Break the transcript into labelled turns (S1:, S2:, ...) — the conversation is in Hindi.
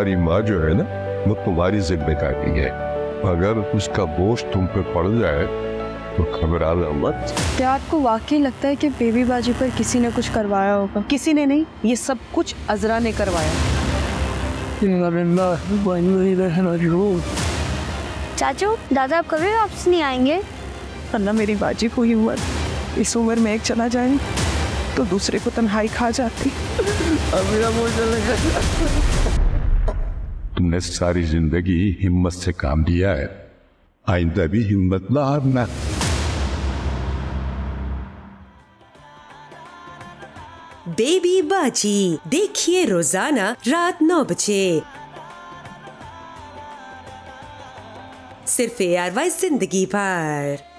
S1: तुम्हारी माँ जो है ना वो तुम्हारी ज़िम्मेदारी है। अगर उसका बोझ तुम पे पड़ जाए तो घबराना मत।
S2: क्या आपको वाकई लगता है कि बेबी बाजी पर किसी ने कुछ करवाया होगा?
S3: किसी ने नहीं ये सब कुछ अजरा ने करवाया।
S4: चाचू दादा आप कभी वापस नहीं आएँगे?
S5: अल्लाह मेरी बाजी को ही उम्र इस उम्र में एक चला जाए तो दूसरे को तन्हाई खा जाती।
S1: तुमने सारी ज़िंदगी हिम्मत से काम लिया है। आइंदा भी हिम्मत ना हारना।
S6: बेबी बाजी, देखिए रोज़ाना रात नौ बजे। सिर्फ़ ए आर वाई ज़िंदगी भर।